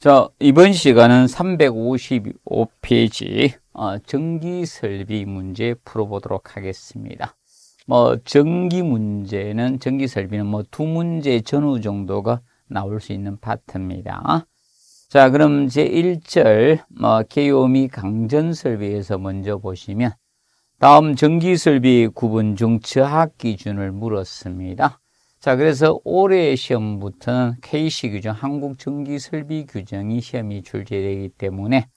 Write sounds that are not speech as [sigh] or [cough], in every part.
자, 이번 시간은 355페이지 어, 전기 설비 문제 풀어보도록 하겠습니다. 뭐 전기 문제는 전기 설비는 뭐 두 문제 전후 정도가 나올 수 있는 파트입니다. 자, 그럼 제1절 뭐 개요미 강전 설비에서 먼저 보시면 다음 전기 설비 구분 중 저하 기준을 물었습니다. 자, 그래서 올해 시험부터는 K시 규정, 한국 전기 설비 규정이 시험이 출제되기 때문에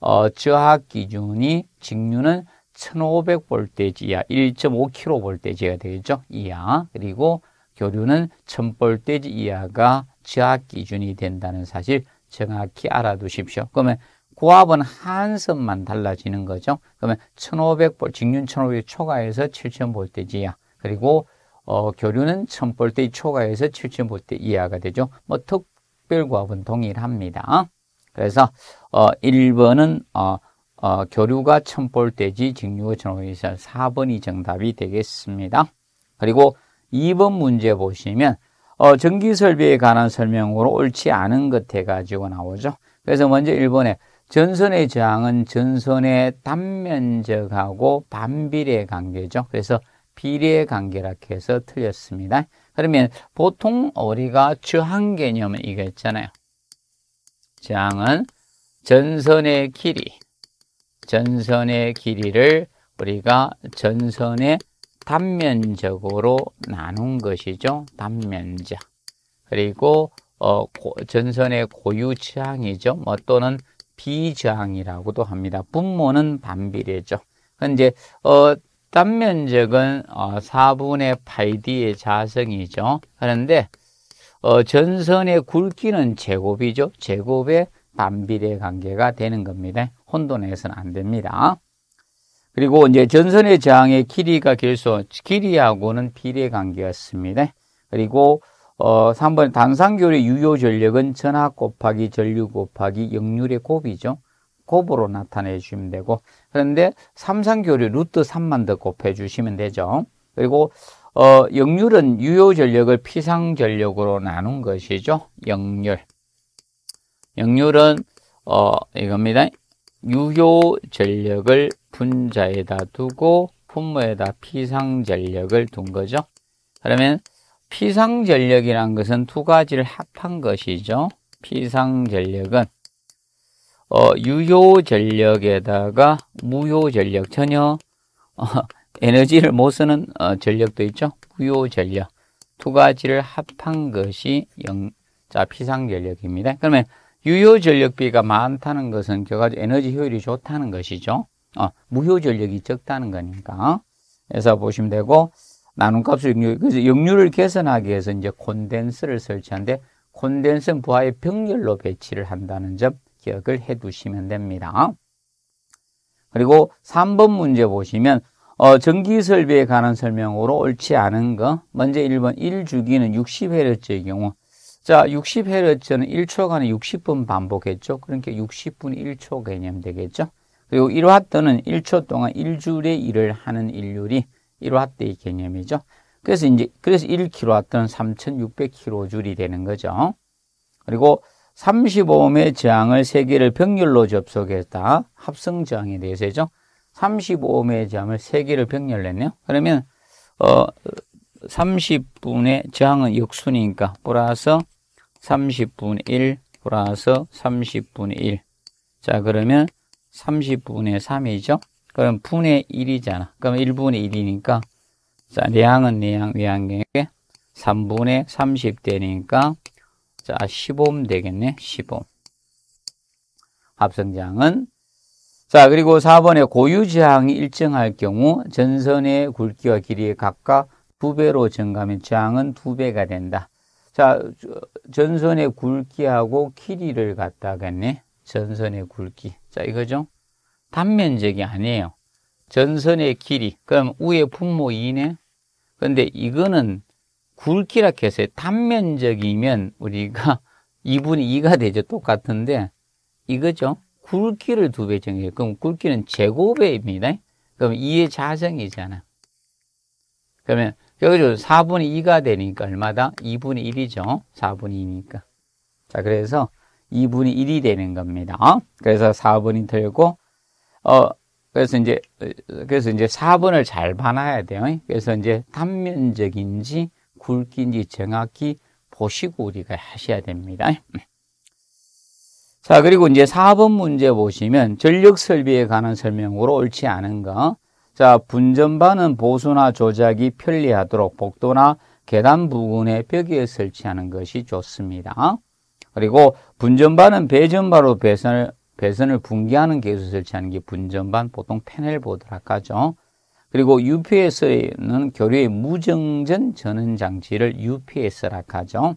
어, 저하 기준이 직류는 1500V 이하, 1.5kV가 되겠죠? 이하. 그리고 교류는 1000V 이하가 저하 기준이 된다는 사실 정확히 알아두십시오. 그러면 고압은 한 선만 달라지는 거죠. 그러면 1500V, 직륜 1500 초과해서 7000V 이하. 그리고 어, 교류는 1000볼트 초과해서 7000볼트 이하가 되죠. 뭐 특별 과업은 동일합니다. 그래서 어, 1번은 어, 어, 교류가 1000볼트지 직류가 1500에서 4번이 정답이 되겠습니다. 그리고 2번 문제 보시면 어, 전기 설비에 관한 설명으로 옳지 않은 것 해가지고 나오죠. 그래서 먼저 1번에 전선의 저항은 전선의 단면적하고 반비례 관계죠. 그래서 비례 관계라 해서 틀렸습니다. 그러면 보통 우리가 저항 개념은 이거 있잖아요. 저항은 전선의 길이, 전선의 길이를 우리가 전선의 단면적으로 나눈 것이죠. 단면적. 그리고 어, 고, 전선의 고유 저항이죠. 뭐 또는 비저항이라고도 합니다. 분모는 반비례죠. 현재 어, 단면적은 4분의 어, 파이디의 자성이죠. 그런데 어, 전선의 굵기는 제곱이죠. 제곱의 반비례 관계가 되는 겁니다. 혼돈해서는 안 됩니다. 그리고 이제 전선의 저항의 길이가 길수, 길이하고는 비례 관계였습니다. 그리고 어, 3번 단상교의 유효 전력은 전압 곱하기 전류 곱하기 역률의 곱이죠. 곱으로 나타내 주시면 되고 그런데 삼상교류 루트 3만 더 곱해 주시면 되죠. 그리고 어, 역률은 유효 전력을 피상 전력으로 나눈 것이죠. 역률. 역률은 어, 이겁니다. 유효 전력을 분자에다 두고 분모에다 피상 전력을 둔 거죠. 그러면 피상 전력이란 것은 두 가지를 합한 것이죠. 피상 전력은 어, 유효 전력에다가 무효 전력 전혀 어, 에너지를 못 쓰는 어, 전력도 있죠. 무효 전력 두 가지를 합한 것이 영, 자 피상 전력입니다. 그러면 유효 전력비가 많다는 것은 결과적 에너지 효율이 좋다는 것이죠. 어, 무효 전력이 적다는 거니까. 그래서 보시면 되고 나눔값을 역류, 그래서 역류를 개선하기 위해서 이제 콘덴서를 설치하는데 콘덴서는 부하의 병렬로 배치를 한다는 점 기억을 해 두시면 됩니다. 그리고 3번 문제 보시면 어, 전기 설비에 관한 설명으로 옳지 않은 거 먼저 1번 1주기는 60Hz의 경우 자 60Hz는 1초간에 60분 반복했죠. 그러니까 60분 1초 개념 되겠죠. 그리고 1와트는 1초 동안 1줄의 일을 하는 일률이 1와트의 개념이죠. 그래서 이제 그래서 1kW는 3,600kJ이 되는 거죠. 그리고 35ohm의 저항을 3개를 병렬로 접속했다. 합성 저항에 대해서죠. 35ohm의 저항을 3개를 병렬했네요. 그러면 어 30분의 저항은 역순이니까 플러스 30분의 1 플러스 30분의 1. 자, 그러면 30분의 3이죠. 그럼 분의 1이잖아. 그럼 1분의 1이니까 자, 내항은 내항, 외항에게 3분의 30 되니까 자, 15옴 되겠네. 15옴. 합성장은 자, 그리고 4번에 고유저항이 일정할 경우 전선의 굵기와 길이에 각각 두배로 증가하면 저항은 두배가 된다. 자, 전선의 굵기하고 길이를 갖다가네. 전선의 굵기. 자, 이거죠? 단면적이 아니에요. 전선의 길이. 그럼 위에 분모 2네? 근데 이거는 굵기라 해서 단면적이면 우리가 [laughs] 2분의 2가 되죠. 똑같은데 이거죠. 굵기를 두 배 정해요. 그럼 굵기는 제곱배입니다. 그럼 2의 자성이잖아. 그러면 여기서 4분의 2가 되니까 얼마다? 2분의 1이죠. 4분의 2니까. 자, 그래서 2분의 1이 되는 겁니다. 그래서 4번이 틀고, 어, 그래서 이제, 그래서 이제 4번을 잘 봐놔야 돼요. 그래서 이제 단면적인지 굵기인지 정확히 보시고 우리가 하셔야 됩니다. [laughs] 자, 그리고 이제 4번 문제 보시면 전력 설비에 관한 설명으로 옳지 않은 거. 자, 분전반은 보수나 조작이 편리하도록 복도나 계단 부근에 벽에 설치하는 것이 좋습니다. 그리고 분전반은 배전바로 배선을, 배선을 분기하는 계수 설치하는 게 분전반, 보통 패널 보드라 하죠. 그리고 UPS는 교류의 무정전 전원 장치를 UPS라 하죠.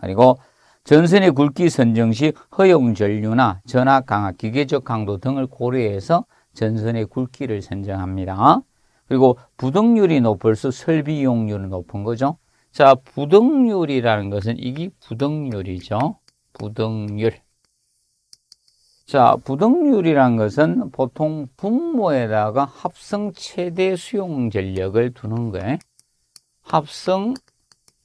그리고 전선의 굵기 선정 시 허용 전류나 전압 강화, 기계적 강도 등을 고려해서 전선의 굵기를 선정합니다. 그리고 부등률이 높을수록 설비 이용률은 높은 거죠. 자, 부등률이라는 것은 이게 부등률이죠. 부등률. 자, 부등률이란 것은 보통 분모에다가 합성 최대 수용 전력을 두는 거예요. 합성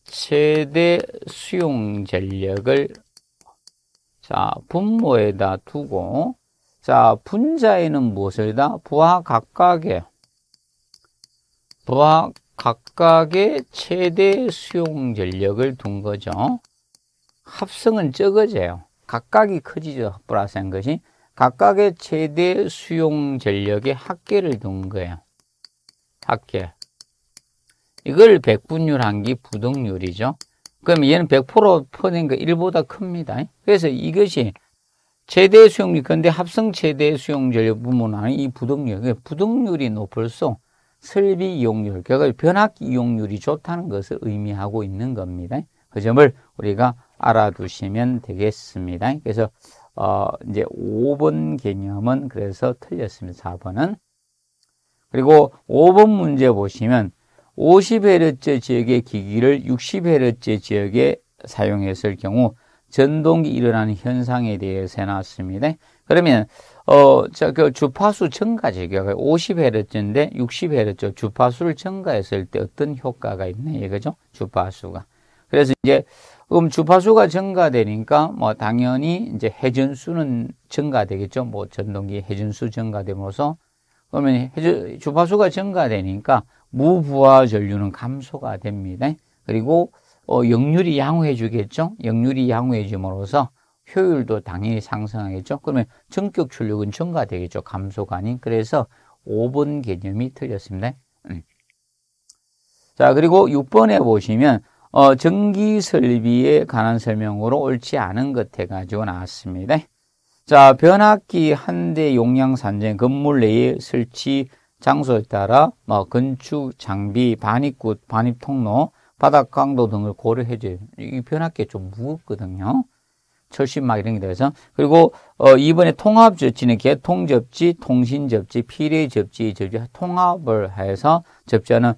최대 수용 전력을 자, 분모에다 두고 자, 분자에는 무엇을 다? 부하 각각의 부하 각각의 최대 수용 전력을 둔 거죠. 합성은 적어져요. 각각이 커지죠. 플러스 한 것이. 각각의 최대 수용 전력의 합계를 둔 거예요. 합계. 이걸 백분율 한기 부등률이죠. 그럼 얘는 100% 퍼낸 거 1보다 큽니다. 그래서 이것이 최대 수용률, 근데 합성 최대 수용 전력 부문하는 이 부등률, 부등률이 높을수록 설비 이용률, 그러니까 변압기 이용률이 좋다는 것을 의미하고 있는 겁니다. 그 점을 우리가 알아두시면 되겠습니다. 그래서 어 이제 5번 개념은 그래서 틀렸습니다. 4번은. 그리고 5번 문제 보시면 50Hz 지역의 기기를 60Hz 지역에 사용했을 경우 전동이 일어나는 현상에 대해서 해놨습니다. 그러면 어, 자, 그 주파수 증가제가 50Hz인데 60Hz 주파수를 증가했을 때 어떤 효과가 있네, 이거죠? 주파수가. 그래서 이제 그럼 주파수가 증가되니까 뭐 당연히 이제 회전수는 증가되겠죠. 뭐 전동기 회전수 증가되면서 그러면 회전, 주파수가 증가되니까 무부하 전류는 감소가 됩니다. 그리고 어, 역률이 양호해 주겠죠. 역률이 양호해 줌으로써 효율도 당연히 상승하겠죠. 그러면 전격 출력은 증가되겠죠. 감소가 아닌. 그래서 5번 개념이 틀렸습니다. 음. 자, 그리고 6번에 보시면 어, 전기 설비에 관한 설명으로 옳지 않은 것 해가지고 나왔습니다. 자, 변압기 한 대 용량 산정 건물 내에 설치 장소에 따라 뭐 건축 장비, 반입구, 반입 통로, 바닥 강도 등을 고려해 줘요. 이 변압기 좀 무겁거든요. 철심 막 이런 게 돼서 그리고 어 이번에 통합 접지는 개통 접지, 통신 접지, 피례 접지, 접지 통합을 해서 접지하는 어,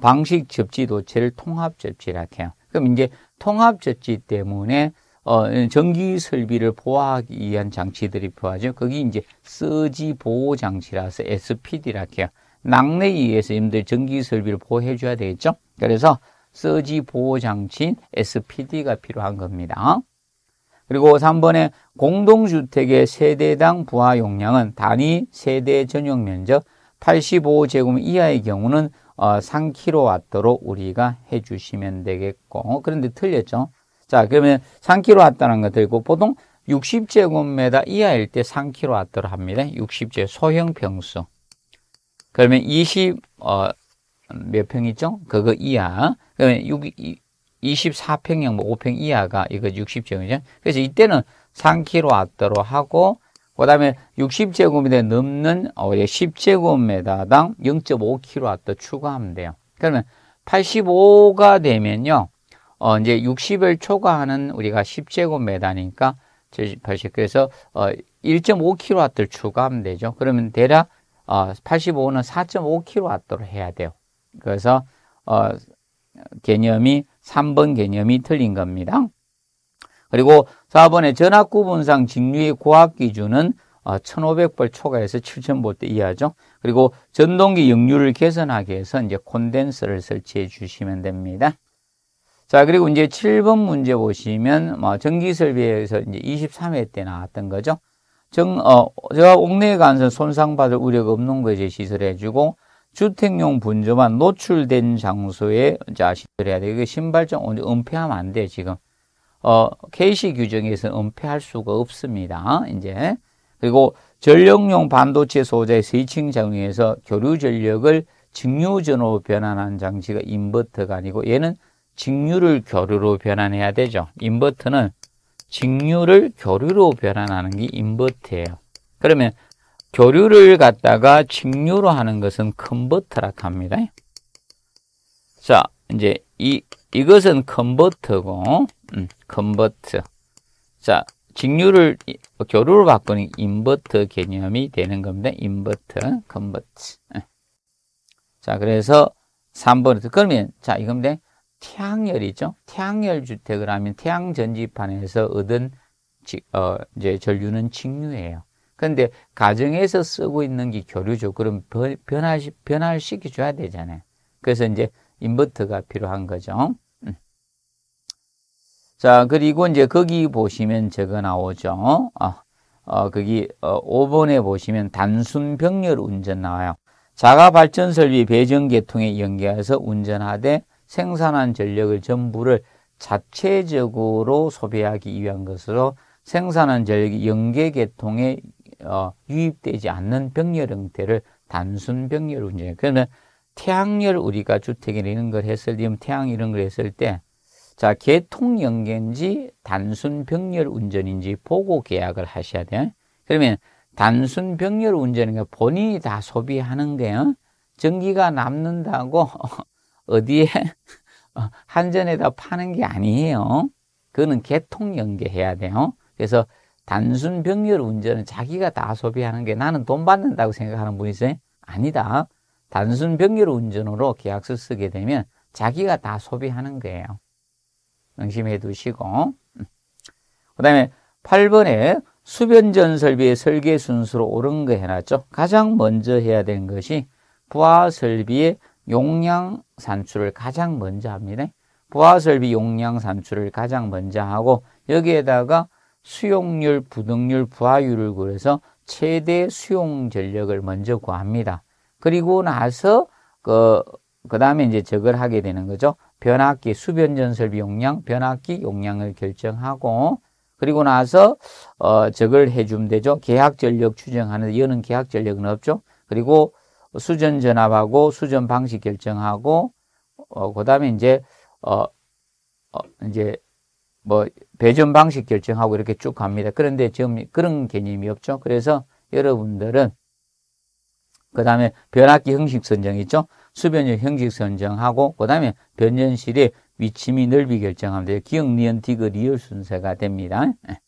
방식 접지 도체를 통합 접지라 해요. 그럼 이제 통합 접지 때문에 어, 전기 설비를 보호하기 위한 장치들이 필요하죠. 거기 이제 서지 보호 장치라서 SPD라 해요. 낙뢰에 의해서 여러분들 전기 설비를 보호해 줘야 되겠죠. 그래서 서지 보호 장치인 SPD가 필요한 겁니다. 그리고 3번에 공동주택의 세대당 부하 용량은 단위 세대 전용 면적 85제곱 이하의 경우는 어, 3kW로 우리가 해주시면 되겠고 그런데 틀렸죠. 자 그러면 3kW라는 거 들고 보통 60제곱미터 이하일 때 3kW로 합니다. 60제 소형 평수. 그러면 20, 어, 몇 평이죠? 그거 이하. 그러면 6, 24평형, 뭐 5평 이하가 이거 60제곱이죠. 그래서 이때는 3kW로 하고, 그 다음에 60제곱미터 넘는 어, 10제곱미터당 0.5kW 추가하면 돼요. 그러면 85가 되면요, 어, 이제 60을 초과하는 우리가 10제곱미터니까 80, 그래서 어, 1.5kW 추가하면 되죠. 그러면 대략 어, 85는 4.5kW로 해야 돼요. 그래서 어, 개념이 3번 개념이 틀린 겁니다. 그리고 4번에 전압 구분상 직류의 고압 기준은 1500볼 어, 초과해서 7000볼트 이하죠. 그리고 전동기 역류를 개선하기 위해서 이제 콘덴서를 설치해 주시면 됩니다. 자, 그리고 이제 7번 문제 보시면, 뭐, 전기 설비에서 이제 23회 때 나왔던 거죠. 정, 어, 제가 옥내에 간선 손상받을 우려가 없는 거에 제 시설해 주고, 주택용 분조만 노출된 장소에 자, 시설해야 돼. 이게 신발장 은폐하면 안 돼, 지금. 어, KC 규정에서 은폐할 수가 없습니다. 이제. 그리고 전력용 반도체 소재 스위칭 장비에서 교류 전력을 직류전으로 변환한 장치가 인버터가 아니고 얘는 직류를 교류로 변환해야 되죠. 인버터는 직류를 교류로 변환하는 게 인버터예요. 그러면 교류를 갖다가 직류로 하는 것은 컨버터라 합니다. 자, 이제 이 이것은 컨버터고, 음, 컨버터. 자, 직류를 교류로 바꾸는 인버터 개념이 되는 겁니다. 인버터, 컨버터. 자, 그래서 3번 그러면 자, 이겁니다. 태양열이죠. 태양열 주택을 하면 태양 전지판에서 얻은 어, 이제 전류는 직류예요. 그런데 가정에서 쓰고 있는 게 교류죠. 그럼 변화 변화를 시켜 줘야 되잖아요. 그래서 이제 인버터가 필요한 거죠. 음. 자, 그리고 이제 거기 보시면 저거 나오죠. 어, 어 거기 어, 5번에 보시면 단순 병렬 운전 나와요. 자가 발전 설비 배정 계통에 연계해서 운전하되 생산한 전력을 전부를 자체적으로 소비하기 위한 것으로 생산한 전력이 연계 계통에 어, 유입되지 않는 병렬 형태를 단순 병렬 운전. 그러면 태양열 우리가 주택에 이런 걸 했을 때, 태양 이런 걸 했을 때, 자, 계통 연계인지 단순 병렬 운전인지 보고 계약을 하셔야 돼요. 그러면 단순 병렬 운전이니까 본인이 다 소비하는 거예요. 전기가 남는다고 [laughs] 어디에 [laughs] 한전에다 파는 게 아니에요. 그거는 계통 연계해야 돼요. 그래서 단순 병렬 운전은 자기가 다 소비하는 게 나는 돈 받는다고 생각하는 분이 있어요? 아니다. 단순 병렬 운전으로 계약서 쓰게 되면 자기가 다 소비하는 거예요. 명심해 두시고. 그 다음에 8번에 수변전 설비의 설계 순수로 옳은 거 해놨죠. 가장 먼저 해야 되는 것이 부하 설비의 용량 산출을 가장 먼저 합니다. 부하 설비 용량 산출을 가장 먼저 하고 여기에다가 수용률, 부등률, 부하율을 구해서 최대 수용 전력을 먼저 구합니다. 그리고 나서 그, 그 다음에 이제 저걸 하게 되는 거죠. 변압기, 수변 전 설비 용량, 변압기 용량을 결정하고 그리고 나서 어 저걸 해주면 되죠. 계약 전력 추정하는 이거는 계약 전력은 없죠. 그리고 수전 전압하고 수전 방식 결정하고 어 그다음에 이제 어, 어 이제 뭐 배전 방식 결정하고 이렇게 쭉 갑니다. 그런데 지금 그런 개념이 없죠. 그래서 여러분들은 그 다음에 변압기 형식 선정 있죠. 수변열 형식 선정하고 그 다음에 변전실의 위치 및 넓이 결정하면 돼요. 기억, 니은, 디귿, 리을 순서가 됩니다. 예.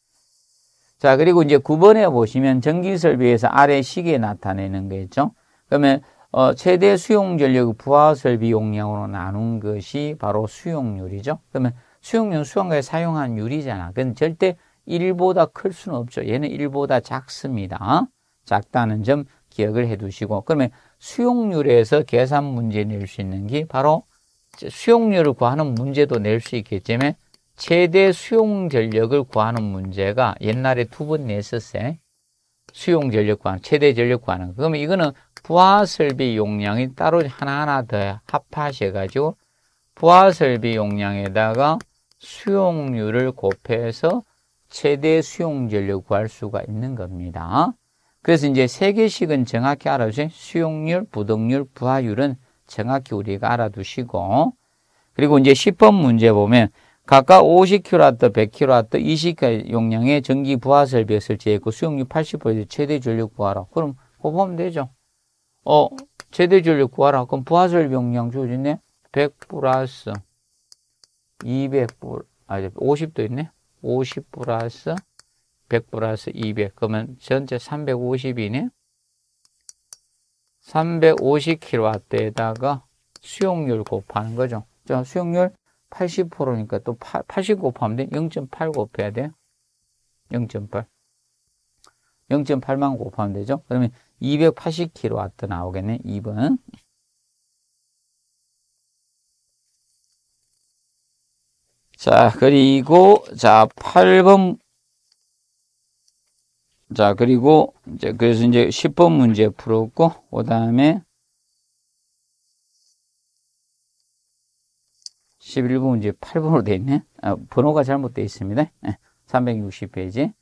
자, 그리고 이제 9번에 보시면 전기 설비에서 아래 시계 나타내는 거겠죠. 그러면 어, 최대 수용 전력 부하 설비 용량으로 나눈 것이 바로 수용률이죠. 그러면 수용률 수용가에 사용한 율이잖아. 그건 절대 1보다 클 수는 없죠. 얘는 1보다 작습니다. 작다는 점 기억을 해 두시고 그러면 수용률에서 계산 문제 낼 수 있는 게 바로 수용률을 구하는 문제도 낼 수 있겠지만 최대 수용 전력을 구하는 문제가 옛날에 두 번 냈었어요. 수용 전력 구하는, 최대 전력 구하는. 그러면 이거는 부하 설비 용량이 따로 하나하나 더 합하셔가지고 부하 설비 용량에다가 수용률을 곱해서 최대 수용 전력 구할 수가 있는 겁니다. 그래서 이제 세 개씩은 정확히 알아두세요. 수용률, 부동률, 부하율은 정확히 우리가 알아두시고 그리고 이제 10번 문제 보면 각각 50kW, 100kW, 20kW 용량의 전기 부하 설비에 설치했고 수용률 80% 최대 전력 구하라. 그럼 그거 보면 되죠. 어, 최대 전력 구하라. 그럼 부하 설비 용량 주어졌네. 100 플러스 200 아, 50도 있네. 50 플러스 100 플러스 200. 그러면 전체 350이네. 350kW에다가 수용률 곱하는 거죠. 자, 수용률 80%니까 또 80 곱하면 돼. 0.8 곱해야 돼. 0.8. 0.8만 곱하면 되죠. 그러면 280kW 나오겠네. 2번. 자, 그리고, 자, 8번. 자, 그리고, 이제, 그래서 이제 10번 문제 풀었고, 그 다음에 11번 문제 8번으로 되어 있네. 아, 번호가 잘못되어 있습니다. 360페이지.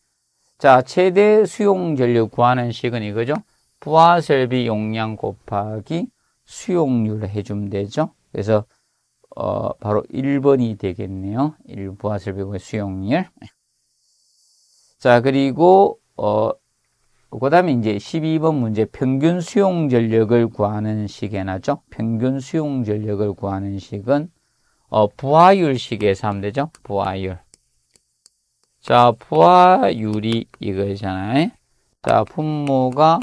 자, 최대 수용 전력 구하는 식은 이거죠. 부하 설비 용량 곱하기 수용률 해주면 되죠. 그래서 어, 바로 1번이 되겠네요. 1 부하 설비의 수용률. 자, 그리고 어, 그 다음에 이제 12번 문제 평균 수용 전력을 구하는 식에 나죠. 평균 수용 전력을 구하는 식은 어, 부하율식에서 하면 되죠. 부하율. 자, 부하율이 이거잖아요. 자, 분모가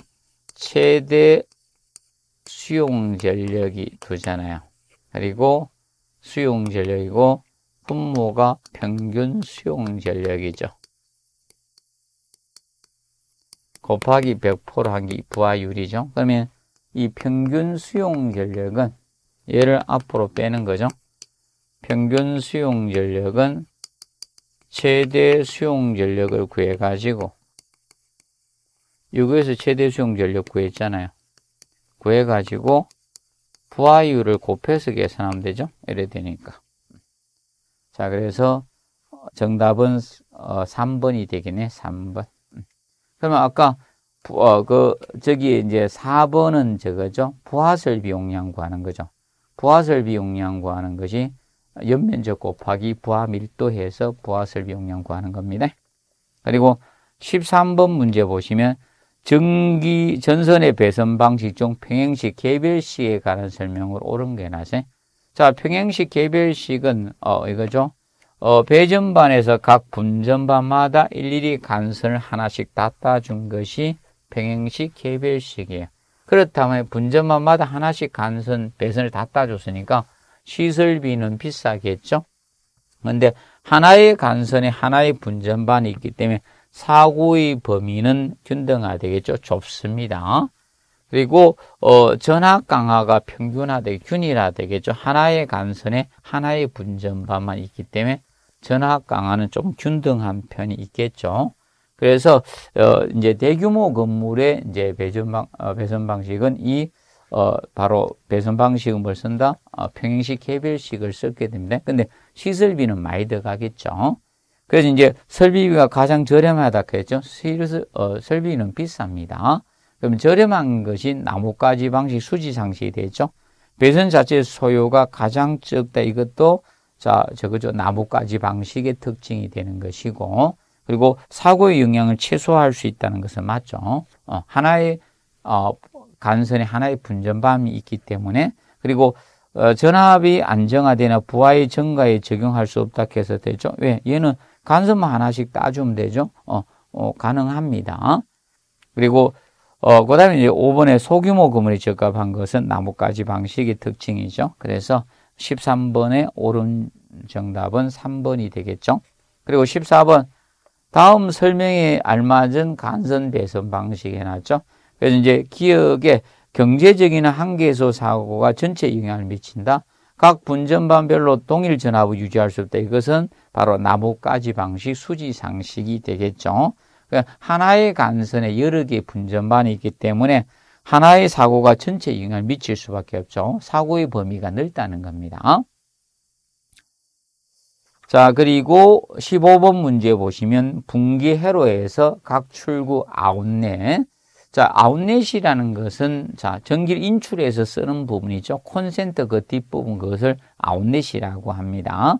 최대 수용 전력이 두잖아요. 그리고 수용 전력이고 분모가 평균 수용 전력이죠. 곱하기 100%로 한 게 부하율이죠. 그러면 이 평균 수용 전력은 얘를 앞으로 빼는 거죠. 평균 수용 전력은 최대 수용 전력을 구해 가지고 이거에서 최대 수용 전력 구했잖아요. 구해 가지고 부하율을 곱해서 계산하면 되죠. 이래 되니까. 자, 그래서 정답은 3번이 어, 되겠네. 3번. 그러면 아까 어, 그 저기 이제 4번은 저거죠. 부하설 비 용량 구하는 거죠. 부하설 비 용량 구하는 것이 연면적 곱하기 부하 밀도해서 부하설 비 용량 구하는 겁니다. 그리고 13번 문제 보시면 전기 전선의 배선 방식 중 평행식 개별식에 관한 설명을 옳은 게 나세. 자, 평행식 개별식은 어 이거죠. 어, 배전반에서 각 분전반마다 일일이 간선을 하나씩 닫아 준 것이 평행식 개별식이에요. 그렇다면 분전반마다 하나씩 간선 배선을 닫아 줬으니까 시설비는 비싸겠죠? 근데 하나의 간선에 하나의 분전반이 있기 때문에 사고의 범위는 균등화되겠죠? 좁습니다. 그리고 어, 전압 강화가 평균화되 균일화되겠죠. 하나의 간선에 하나의 분전반만 있기 때문에 전압 강화는 좀 균등한 편이 있겠죠. 그래서 어, 이제 대규모 건물의 이제 배전 방 어, 배선 방식은 이 어, 바로 배선 방식을 쓴다? 어, 평행식 개별식을 쓰게 됩니다. 근데 시설비는 많이 들어가겠죠. 그래서 이제 설비가 가장 저렴하다 그랬죠. 실수, 어, 설비는 비쌉니다. 그럼 저렴한 것이 나뭇가지 방식, 수지 상식이 되죠. 배선 자체 소요가 가장 적다. 이것도 자, 저거죠. 나뭇가지 방식의 특징이 되는 것이고, 그리고 사고의 영향을 최소화할 수 있다는 것은 맞죠. 어, 하나의 어, 간선에 하나의 분전반이 있기 때문에 그리고 어, 전압이 안정화되나 부하의 증가에 적용할 수 없다 해서 되죠. 왜? 얘는 간선만 하나씩 따주면 되죠. 어, 어 가능합니다. 그리고 어, 그 다음에 이제 5번에 소규모 건물이 적합한 것은 나뭇가지 방식의 특징이죠. 그래서 13번의 옳은 정답은 3번이 되겠죠. 그리고 14번 다음 설명에 알맞은 간선 배선 방식이 해놨죠. 그래서 이제 기억에 경제적인 한계소 사고가 전체 영향을 미친다. 각 분전반별로 동일 전압을 유지할 수 없다. 이것은 바로 나뭇가지 방식, 수지 상식이 되겠죠. 그러니까 하나의 간선에 여러 개의 분전반이 있기 때문에 하나의 사고가 전체 영향을 미칠 수밖에 없죠. 사고의 범위가 넓다는 겁니다. 자, 그리고 15번 문제 보시면 분기 회로에서 각 출구 아웃렛 자, 아웃렛이라는 것은 자, 전기를 인출해서 쓰는 부분이죠. 콘센트 그 뒷부분 그것을 아웃렛이라고 합니다.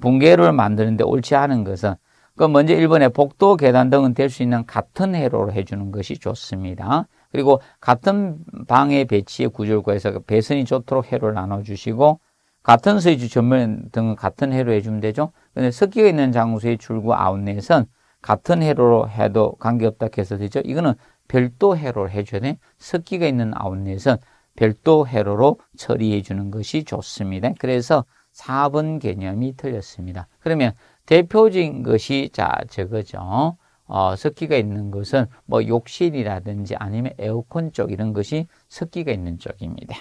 붕괴를 만드는데 옳지 않은 것은 그 먼저 1번에 복도 계단 등은 될 수 있는 같은 회로로 해주는 것이 좋습니다. 그리고 같은 방의 배치의 구조를 구해서 그 배선이 좋도록 회로를 나눠주시고 같은 서이주 전면 등은 같은 회로 해주면 되죠. 근데 섞여 있는 장소의 출구 아웃렛은 같은 회로로 해도 관계없다 해서 되죠. 이거는 별도 회로를 해줘야 돼. 습기가 있는 아웃렛은 별도 회로로 처리해 주는 것이 좋습니다. 그래서 4번 개념이 틀렸습니다. 그러면 대표적인 것이 자 저거죠. 어, 습기가 있는 것은 뭐 욕실이라든지 아니면 에어컨 쪽 이런 것이 습기가 있는 쪽입니다.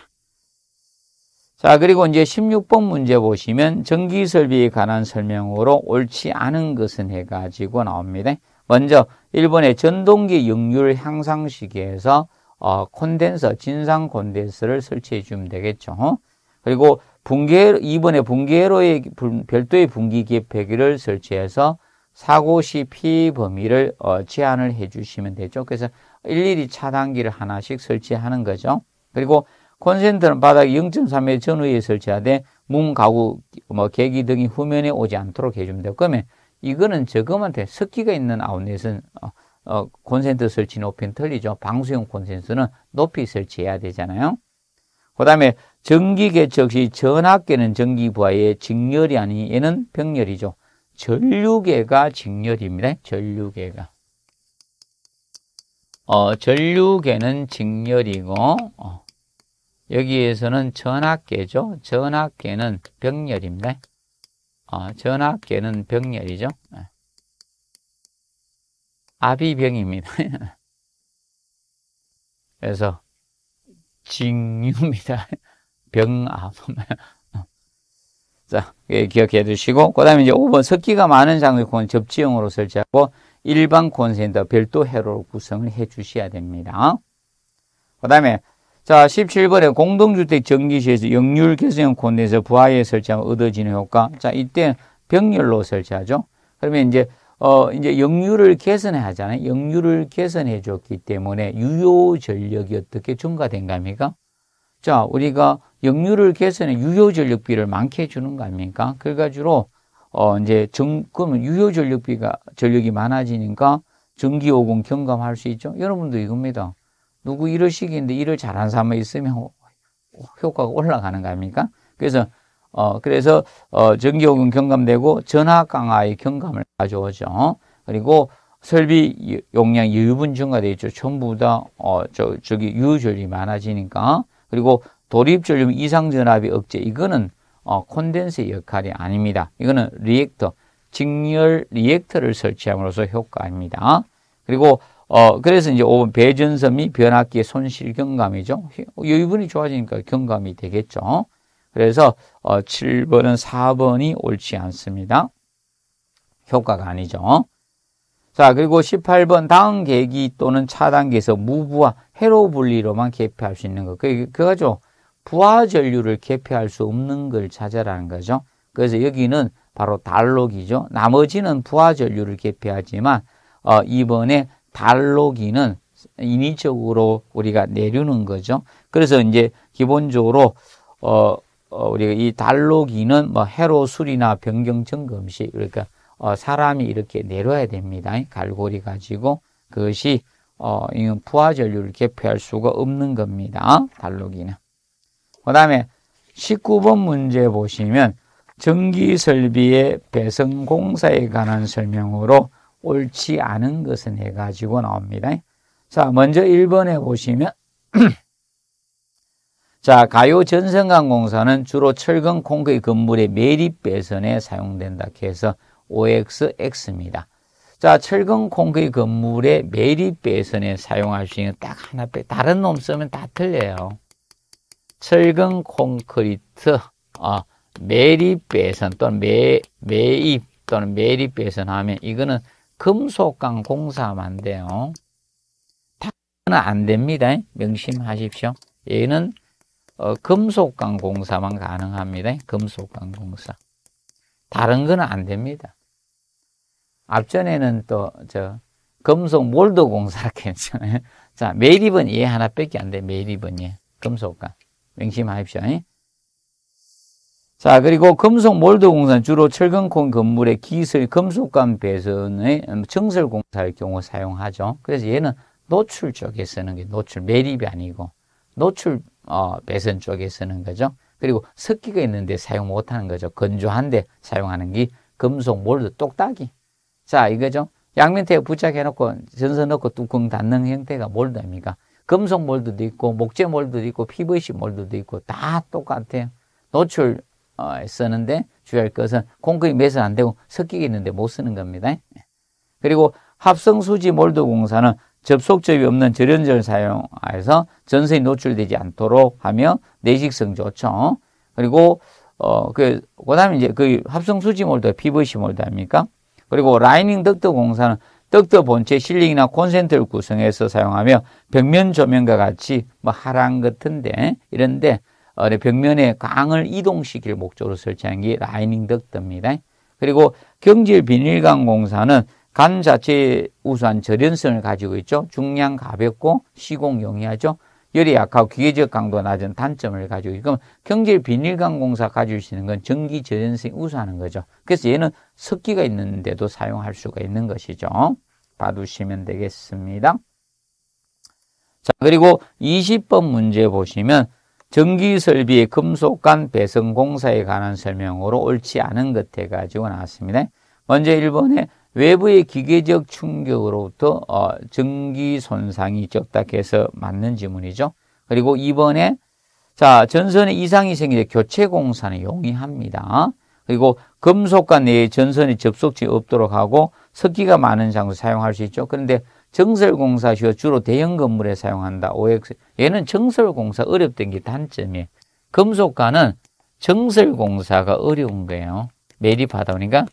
자, 그리고 이제 16번 문제 보시면 전기 설비에 관한 설명으로 옳지 않은 것은 해가지고 나옵니다. 먼저 1번에 전동기 역률 향상시계에서 어, 콘덴서, 진상 콘덴서를 설치해 주면 되겠죠. 그리고 분계 2번에 분계로의 별도의 분기 개폐기를 설치해서 사고 시 피해 범위를 어, 제한을 해 주시면 되죠. 그래서 일일이 차단기를 하나씩 설치하는 거죠. 그리고 콘센트는 바닥 0.3의 전후에 설치하되 문, 가구, 뭐 계기 등이 후면에 오지 않도록 해주면 돼요. 그러면 이거는 저금한테 습기가 있는 아웃렛은 어, 어, 콘센트 설치 높이는 틀리죠. 방수용 콘센트는 높이 설치해야 되잖아요. 그 다음에 전기 개척 시 전압계는 전기 부하의 직렬이 아니 얘는 병렬이죠. 전류계가 직렬입니다. 전류계가. 어, 전류계는 직렬이고 어, 여기에서는 전압계죠. 전압계는 병렬입니다. 어, 전압계는 병렬이죠. 네. 아비병입니다. [laughs] 그래서 직류입니다. [laughs] 병압. 자, 기억해 두시고, 그 다음에 이제 5번 습기가 많은 장소에 접지형으로 설치하고, 일반 콘센트 별도 회로로 구성을 해 주셔야 됩니다. 그 다음에 자, 17번에 공동주택 전기시에서 역률 개선형 콘덴서 부하에 설치하면 얻어지는 효과. 자, 이때 병렬로 설치하죠. 그러면 이제 어 이제 역률을 개선해 하잖아요. 역률을 개선해 줬기 때문에 유효 전력이 어떻게 증가된 겁니까? 자, 우리가 역률을 개선해 유효 전력비를 많게 해주는 거 아닙니까? 그래가지고 어 이제 정 그러면 유효 전력비가 전력이 많아지니까 전기 요금 경감할 수 있죠. 여러분도 이겁니다. 누구 이러시기인데 일을 잘하는 사람이 있으면 효과가 올라가는 거 아닙니까? 그래서 어 그래서 어 전기 요금 경감되고 전화 강화의 경감을 가져오죠. 그리고 설비 용량 유분 증가돼 있죠. 전부 다 어 저 저기 유효전이 많아지니까 그리고 도립전류 이상 전압이 억제 이거는 어 콘덴스 역할이 아닙니다. 이거는 리액터 직렬 리액터를 설치함으로써 효과입니다. 그리고 어, 그래서 이제 5번 배전섬 이 변압기의 손실 경감이죠. 유분이 좋아지니까 경감이 되겠죠. 그래서 어, 7번은 4번이 옳지 않습니다. 효과가 아니죠. 자, 그리고 18번 다음 계기 또는 차단기에서 무부하 해로 분리로만 개폐할 수 있는 것. 그, 그거죠. 부하 전류를 개폐할 수 없는 걸 찾아라는 거죠. 그래서 여기는 바로 달록이죠. 나머지는 부하 전류를 개폐하지만 어, 이번에 달로기는 인위적으로 우리가 내려는 거죠. 그래서 이제 기본적으로 어, 어 우리가 이 달로기는 뭐 해로 술이나 변경 점검 시 그러니까 어, 사람이 이렇게 내려야 됩니다. 갈고리 가지고 그것이 어, 이건 부하 전류를 개폐할 수가 없는 겁니다. 달로기는. 그 다음에 19번 문제 보시면 전기 설비의 배선 공사에 관한 설명으로 옳지 않은 것은 해가지고 나옵니다. 자, 먼저 1번에 보시면 [clears throat] 자, 가요 전성강공사는 주로 철근 콘크리트 건물의 매립 배선에 사용된다 해서 OXX입니다. 자, 철근 콘크리트 건물의 매립 배선에 사용할 수 있는 딱 하나 빼, 다른 놈 쓰면 다 틀려요. 철근 콘크리트, 어, 매립 배선 또는 매, 매입 또는 매립 배선 하면 이거는 금속강 안 돼요. 다는 안 됩니다. 명심하십시오. 얘는 어, 금속강 공사만 가능합니다. 금속강 공사. 다른 거는 안 됩니다. 앞전에는 또, 저, 금속 몰드 공사 [laughs] 괜찮아요. 자, 매립은 얘 하나밖에 안 돼. 매립은 얘. 금속강. 명심하십시오. 자, 그리고 금속 몰드 공사는 주로 철근콘 건물의 기술 금속감 배선의 정설 공사할 경우 사용하죠. 그래서 얘는 노출 쪽에 쓰는 게 노출 매립이 아니고 노출 어, 배선 쪽에 쓰는 거죠. 그리고 습기가 있는데 사용 못하는 거죠. 건조한데 사용하는 게 금속 몰드 똑딱이. 자, 이거죠. 양면태에 부착해놓고 전선 넣고 뚜껑 닫는 형태가 몰드입니까? 금속 몰드도 있고 목재 몰드도 있고 PVC 몰드도 있고 다 똑같아요. 노출 어, 쓰는데 주의할 것은 콘크리트 매선 안 되고 섞이게 있는데 못 쓰는 겁니다. 그리고 합성 수지 몰드 공사는 접속접이 없는 절연절 사용해서 전선이 노출되지 않도록 하며 내식성 좋죠. 그리고 어, 그, 그 다음에 이제 그 합성 수지 몰드, PVC 몰드 아닙니까? 그리고 lighting 덕트 공사는 덕트 본체 실링이나 콘센트를 구성해서 사용하며 벽면 조명과 같이 뭐 화랑 같은데 이런데 어, 벽면에 광을 이동시킬 목적으로 설치한 게 lighting 덕트입니다. 그리고 경질 비닐관 공사는 관 자체 우수한 절연성을 가지고 있죠. 중량 가볍고 시공 용이하죠. 열이 약하고 기계적 강도 낮은 단점을 가지고 있고 경질 비닐강 공사 수 있는 건 전기 절연성이 우수하는 거죠. 그래서 얘는 습기가 있는데도 사용할 수가 있는 것이죠. 봐두시면 되겠습니다. 자, 그리고 20번 문제 보시면 전기 설비의 금속관 배선 공사에 관한 설명으로 옳지 않은 것 해가지고 나왔습니다. 먼저 1번에 외부의 기계적 충격으로부터 어, 전기 손상이 적다 해서 맞는 지문이죠. 그리고 2번에 자 전선에 이상이 생기되 교체 공사는 용이합니다. 그리고 금속관 내에 전선이 접속지 없도록 하고 습기가 많은 장소 사용할 수 있죠. 그런데 정설공사 시와 주로 대형 건물에 사용한다. OX 얘는 정설공사 어렵던 게 단점이에요. 금속관은 정설공사가 어려운 거예요. 매립하다 보니까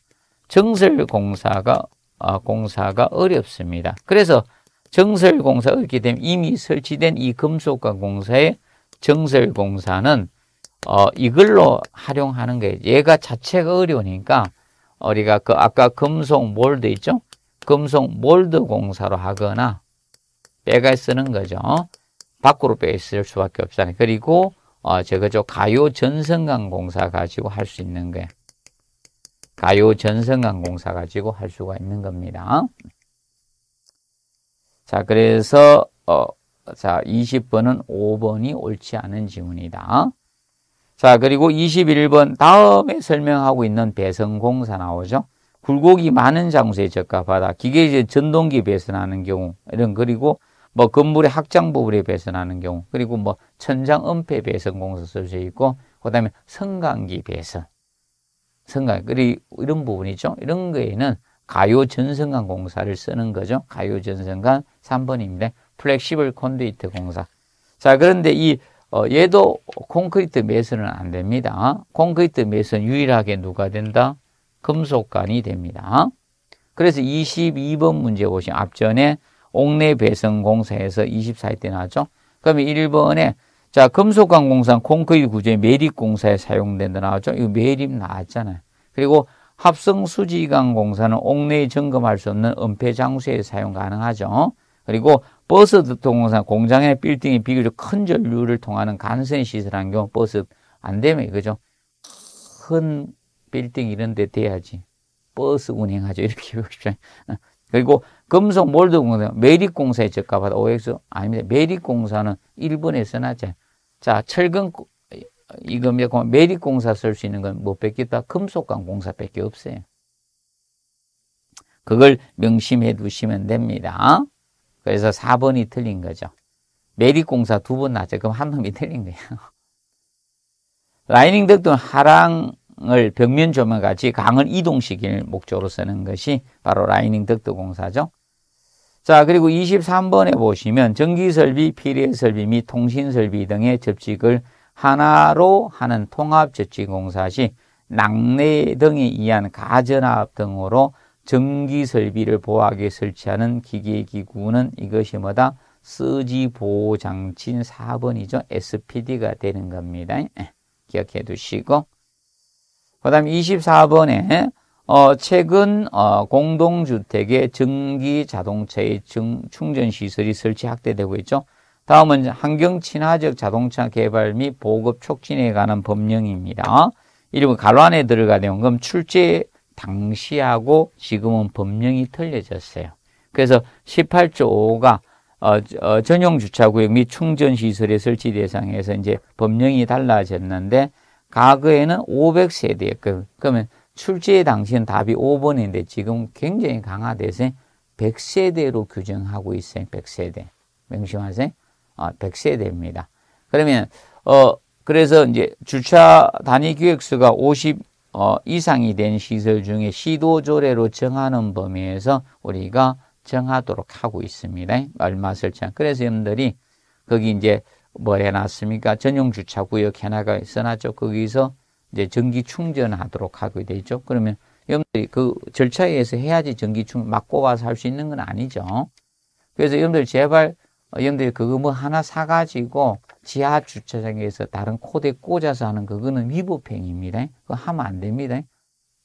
정설공사가 아, 공사가 어렵습니다. 그래서 정설공사 어렵기 때문에 이미 설치된 이 금속관 공사의 정설공사는 어, 이걸로 활용하는 거예요. 얘가 자체가 어려우니까 우리가 그 아까 금속 몰드 있죠? 금속 몰드 공사로 하거나 빼가 쓰는 거죠. 밖으로 빼쓸 수밖에 없잖아요. 그리고 어, 저거 저 가요 전성강 공사 가지고 할 수 있는 거예요. 가요 전성강 공사 가지고 할 수가 있는 겁니다. 자, 그래서 어, 자, 20번은 5번이 옳지 않은 지문이다. 자, 그리고 21번 다음에 설명하고 있는 배선공사 나오죠. 굴곡이 많은 장소에 적합하다. 기계적 전동기 배선하는 경우 이런 그리고 뭐 건물의 확장 부분에 배선하는 경우 그리고 뭐 천장 은폐 배선 공사 쓸 수 있고 그다음에 성강기 배선 성강 그리고 이런 부분이죠. 이런 거에는 가요 전선관 공사를 쓰는 거죠. 가요 전선관 3번입니다. flexible conduit 공사. 자, 그런데 이 어, 얘도 콘크리트 매설은 안 됩니다. 콘크리트 매설 유일하게 누가 된다? 금속관이 됩니다. 그래서 22번 문제 보시면 앞전에 옥내 배선 공사에서 24회 때 나왔죠. 그러면 1번에 자, 금속관 공사 콘크리트 구조의 매립 공사에 사용된다 나왔죠. 이거 매립 나왔잖아요. 그리고 합성 수지관 공사는 옥내에 점검할 수 없는 은폐 장소에 사용 가능하죠. 그리고 버스 덕트 공사 공장의 빌딩이 비교적 큰 전류를 통하는 간선 시설한 경우 버스 안 되면 그죠? 큰 빌딩 이런 데 돼야지. 버스 운행하죠. 이렇게 [laughs] 보십시오. 그리고 금속 몰드 공사, 매립공사에 적합하다. OX 아닙니다. 매립공사는 1번에 써놨잖아요. 자, 철근 이거 매립 공사 쓸 수 있는 건 못 뺏겠다. 금속관 공사밖에 없어요. 그걸 명심해 두시면 됩니다. 그래서 4번이 틀린 거죠. 매립 공사 두 번 나왔죠. 그럼 한 놈이 틀린 거예요. [laughs] lighting 덕트는 화랑을 벽면 조명 같이 광을 이동시킬 목적으로 쓰는 것이 바로 lighting 덕트 공사죠. 자, 그리고 23번에 보시면 전기설비, 피레설비 및 통신설비 등의 접직을 하나로 하는 통합 접직 공사 시 낙내 등에 의한 가전압 등으로 전기 설비를 보호하게 설치하는 기계 기구는 이것이 뭐다? 쓰지 보호 장치인 4번이죠. SPD가 되는 겁니다. 예, 기억해 두시고. 그 다음 24번에 어, 최근 어, 공동주택에 전기 자동차의 정, 충전 시설이 설치 확대되고 있죠. 다음은 환경 친화적 자동차 개발 및 보급 촉진에 관한 법령입니다. 이름은 가로 안에 들어가 되면 그럼 출제 당시하고 지금은 법령이 틀려졌어요. 그래서 18조 5가 어, 어, 전용 주차구역 및 충전 시설의 설치 대상에서 이제 법령이 달라졌는데 과거에는 500세대였거든요. 그러면 출제 당시는 답이 5번인데 지금 굉장히 강화돼서 100세대로 규정하고 있어요. 100세대. 명심하세요. 어, 100세대입니다. 그러면 어 그래서 이제 주차 단위 규획수가 50 어, 이상이 된 시설 중에 시도 조례로 정하는 범위에서 우리가 정하도록 하고 있습니다. 얼마 설정. 그래서 여러분들이 거기 이제 뭐 해놨습니까? 전용 주차 구역 해나가 써놨죠. 거기서 이제 전기 충전하도록 하게 되죠. 그러면 여러분들이 그 절차에 의해서 해야지 전기 충, 막 꼽아서 할 수 있는 건 아니죠. 그래서 여러분들 제발 여러분들이 그거 뭐 하나 사가지고 지하 주차장에서 다른 코드에 꽂아서 하는 그거는 위법행위입니다. 그거 하면 안 됩니다.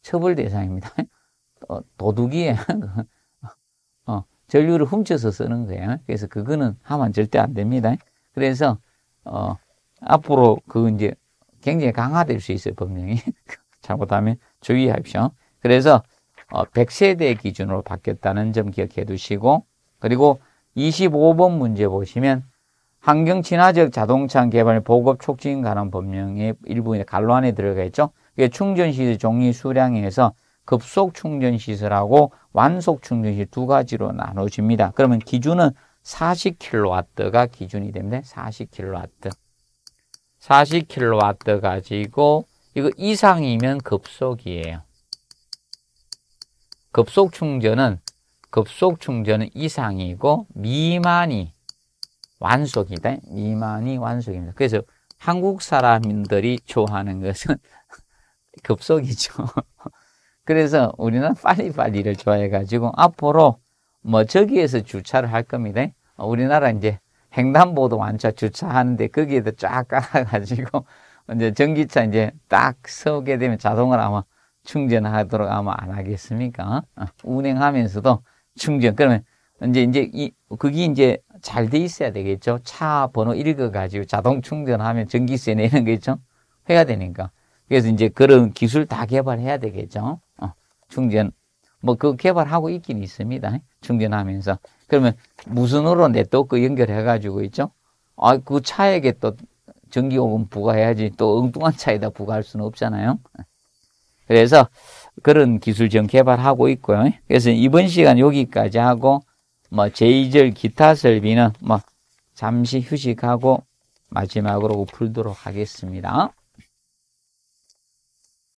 처벌 대상입니다. [laughs] 어, 도둑이에요. [laughs] 어, 전류를 훔쳐서 쓰는 거예요. 그래서 그거는 하면 절대 안 됩니다. 그래서 어, 앞으로 그 이제 굉장히 강화될 수 있어요, 법령이. [laughs] 잘못하면 주의하십시오. 그래서 어, 100세대 기준으로 바뀌었다는 점 기억해 두시고 그리고 25번 문제 보시면 환경 친화적 자동차 개발 보급 촉진 관한 법령의 일부에 갈로 안에 들어가 있죠. 이게 충전 시설 종류 수량에서 급속 충전 시설하고 완속 충전 시설 두 가지로 나눠집니다. 그러면 기준은 40kW가 기준이 됩니다. 40kW. 40kW 가지고 이거 이상이면 급속이에요. 급속 충전은 급속 충전은 이상이고 미만이 완속이다. 미만이 완속입니다. 그래서 한국 사람들이 좋아하는 것은 [laughs] 급속이죠. [laughs] 그래서 우리는 빨리빨리를 좋아해가지고 앞으로 뭐 저기에서 주차를 할 겁니다. 우리나라 이제 횡단보도 완차 주차하는데 거기에도 쫙 깔아가지고 이제 전기차 이제 딱 서게 되면 자동으로 아마 충전하도록 아마 안 하겠습니까? 어, 운행하면서도 충전. 그러면 이제 이제 이 그게 이제 잘 돼 있어야 되겠죠. 차 번호 읽어가지고 자동 충전하면 전기세 내는 거 있죠. 해야 되니까. 그래서 이제 그런 기술 다 개발해야 되겠죠. 어, 충전. 뭐 그 개발하고 있긴 있습니다. 충전하면서. 그러면 무선으로 네트워크 연결해가지고 있죠. 아, 그 차에게 또 전기요금 부과해야지 또 엉뚱한 차에다 부과할 수는 없잖아요. 그래서 그런 기술 지금 개발하고 있고요. 그래서 이번 시간 여기까지 하고 뭐 제2절 기타 설비는 뭐 잠시 휴식하고 마지막으로 풀도록 하겠습니다.